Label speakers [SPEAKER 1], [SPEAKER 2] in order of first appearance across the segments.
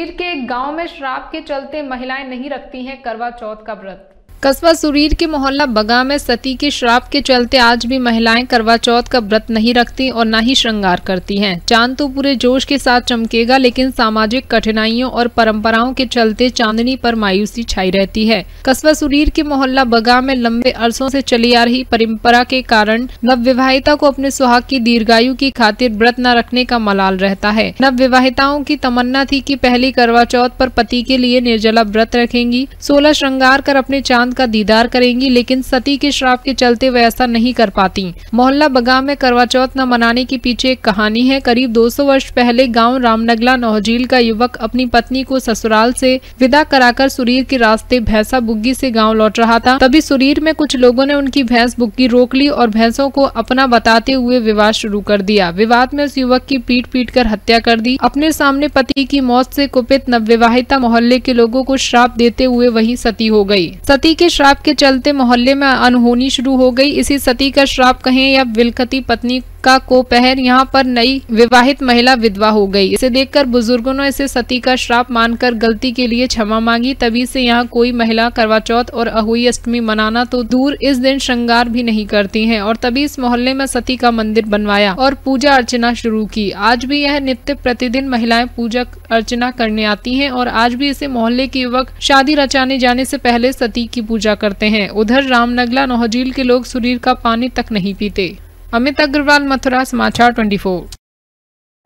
[SPEAKER 1] के गाँव में श्राप के चलते महिलाएँ नहीं रखती हैं करवा चौथ का व्रत। कस्बा सुरीर के मोहल्ला बगा में सती के श्राप के चलते आज भी महिलाएँ करवा चौथ का व्रत नहीं रखती और न ही श्रृंगार करती हैं। चाँद तो पूरे जोश के साथ चमकेगा, लेकिन सामाजिक कठिनाइयों और परंपराओं के चलते चांदनी पर मायूसी छाई रहती है। कस्बा सुरीर के मोहल्ला बगा में लंबे अरसों से चली आ रही परंपरा के कारण नव को अपने सुहाग की दीर्घायु की खातिर व्रत न रखने का मलाल रहता है। नव की तमन्ना थी की पहली करवा चौथ पर पति के लिए निर्जला व्रत रखेंगी। सोलह श्रृंगार कर अपने चाँद का दीदार करेंगी, लेकिन सती के श्राप के चलते वे ऐसा नहीं कर पाती। मोहल्ला बगा में करवा चौथ न मनाने के पीछे एक कहानी है। करीब 200 वर्ष पहले गाँव रामनगला नौजील का युवक अपनी पत्नी को ससुराल से विदा कराकर सुरीर के रास्ते भैंसा बुग्गी से गाँव लौट रहा था। तभी सुरीर में कुछ लोगों ने उनकी भैंस बुग्गी रोक ली और भैंसों को अपना बताते हुए विवाद शुरू कर दिया। विवाद में उस युवक की पीट पीट कर हत्या कर दी। अपने सामने पति की मौत से कुपित नवविवाहिता मोहल्ले के लोगों को श्राप देते हुए वही सती हो गई। सती के के श्राप के चलते मोहल्ले में अनहोनी शुरू हो गई। इसी सती का श्राप कहें या विलखती पत्नी का को पहर यहाँ पर नई विवाहित महिला विधवा हो गई। इसे देखकर बुज़ुर्गों ने इसे सती का श्राप मानकर गलती के लिए क्षमा मांगी। तभी से यहाँ कोई महिला करवा चौथ और अहुई अष्टमी मनाना तो दूर इस दिन श्रृंगार भी नहीं करती हैं और तभी इस मोहल्ले में सती का मंदिर बनवाया और पूजा अर्चना शुरू की। आज भी यह नित्य प्रतिदिन महिलाएँ पूजा अर्चना करने आती हैं और आज भी इसे मोहल्ले के युवक शादी रचाने जाने से पहले सती की पूजा करते हैं। उधर रामनगला, नौहजील के लोग शरीर का पानी तक नहीं पीते। अमित अग्रवाल मथुरा समाचार 24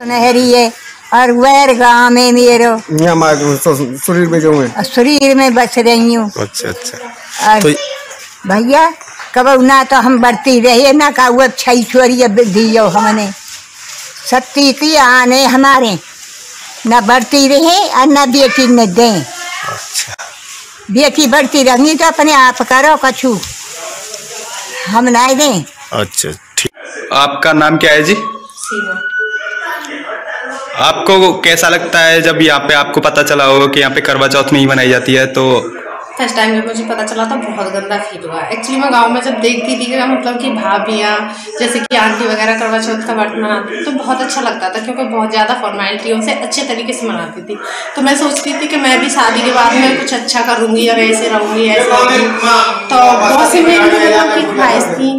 [SPEAKER 2] सुनहरी है और वैर गाँव में मेरो।
[SPEAKER 3] शरीर में जो है।
[SPEAKER 2] शरीर में बस रही हूँ।
[SPEAKER 3] अच्छा अच्छा।
[SPEAKER 2] और
[SPEAKER 3] तो
[SPEAKER 2] भैया कब ना तो हम बढ़ती रहे ना का वो छई छोरी दियो हमने। सत्ती की आने हमारे। न बढ़ती रहे और न बेटी न दे। अच्छा। बेटी बढ़ती रही तो अपने आप करो कछु। हम नहीं दें।
[SPEAKER 3] अच्छा ठीक आपका नाम क्या है जी? आपको कैसा लगता है जब यहाँ पे आपको पता चला होगा कि यहाँ पे करवा चौथ नहीं मनाई जाती है तो
[SPEAKER 4] फ़र्स्ट टाइम जब मुझे पता चला था बहुत गंदा फील हुआ। एक्चुअली मैं गाँव में जब देखती थी कि मतलब कि भाभियाँ जैसे कि आंटी वगैरह करवा चौथ का व्रत मनाती तो बहुत अच्छा लगता था क्योंकि बहुत ज़्यादा फॉर्मेलिटियों से अच्छे तरीके से मनाती थी। तो मैं सोचती थी कि मैं भी शादी के बाद में कुछ अच्छा करूँगी और ऐसे रहूँगी ऐसा तो बहुत सी मेरी मतलब की ख्वाहिश थी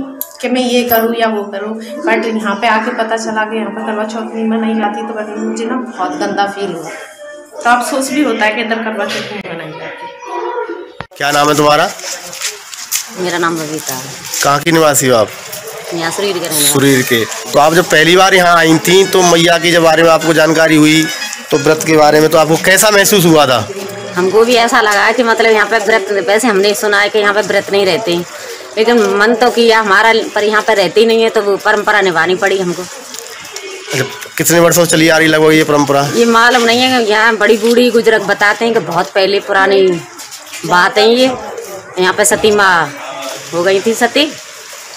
[SPEAKER 4] कि मैं ये करूँ या वो करूँ। बट यहाँ पे आके पता चला कि यहाँ पर करवा चौथ नहीं मनाई जाती तो बट मुझे ना बहुत गंदा फील हुआ। तो अफसोस भी होता है कि इधर करवा चौथ नहीं मनाई जाती।
[SPEAKER 3] क्या नाम है तुम्हारा?
[SPEAKER 5] मेरा नाम बबीता है।
[SPEAKER 3] कहाँ की निवासी हो आप?
[SPEAKER 5] यहाँ शरीर के रहने
[SPEAKER 3] सुरीर के। तो आप जब पहली बार यहाँ आई थी तो मैया के जब बारे में आपको जानकारी हुई तो व्रत के बारे में तो आपको कैसा महसूस हुआ था?
[SPEAKER 5] हमको भी ऐसा लगा कि मतलब यहाँ पे व्रत वैसे हमने सुना है कि यहाँ पे व्रत नहीं रहते। लेकिन मन तो किया हमारा पर यहाँ पे रहते नहीं है तो वो परंपरा निभानी पड़ी हमको।
[SPEAKER 3] अच्छा, कितने वर्षों से चली आ रही लगभग ये परंपरा?
[SPEAKER 5] ये मालूम नहीं है यहाँ बड़ी बूढ़ी गुजरक बताते हैं कि बहुत पहले पुरानी बात है ये। यहाँ पे सती माँ हो गई थी सती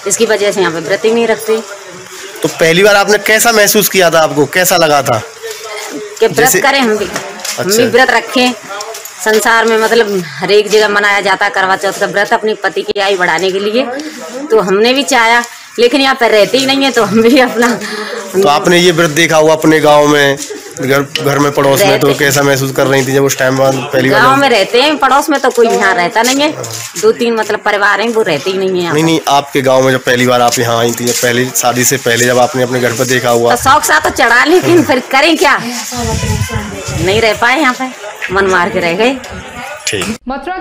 [SPEAKER 5] इसकी वजह से यहाँ पे व्रत ही नहीं रखती।
[SPEAKER 3] तो पहली बार आपने कैसा महसूस किया था आपको? कैसा लगा था?
[SPEAKER 5] कि व्रत करें हम भी अच्छा। हम भी
[SPEAKER 3] अच्छा।
[SPEAKER 5] व्रत रखें। संसार में मतलब हर एक जगह मनाया जाता करवा चौथ का व्रत अपने पति की आयु बढ़ाने के लिए तो हमने भी चाहा लेकिन यहाँ पर रहते ही नहीं है तो हम भी अपना
[SPEAKER 3] तो आपने ये व्रत देखा हुआ अपने गाँव में? घर घर में पड़ोस में तो कैसा महसूस कर रही थी जब उस टाइम बाद पहली
[SPEAKER 5] गाँव
[SPEAKER 3] बार
[SPEAKER 5] में रहते हैं पड़ोस में तो कोई यहाँ रहता नहीं है। दो तीन मतलब परिवार हैं वो रहते ही नहीं है
[SPEAKER 3] नहीं नहीं आपके गाँव में जब पहली बार आप यहाँ आई थी जब पहली शादी से पहले जब आपने अपने घर पर देखा हुआ?
[SPEAKER 5] तो शौक सा तो चढ़ा लेकिन फिर करें क्या? नहीं रह पाए यहाँ पे मन मार के रह गए।
[SPEAKER 3] ठीक।
[SPEAKER 1] मथुरा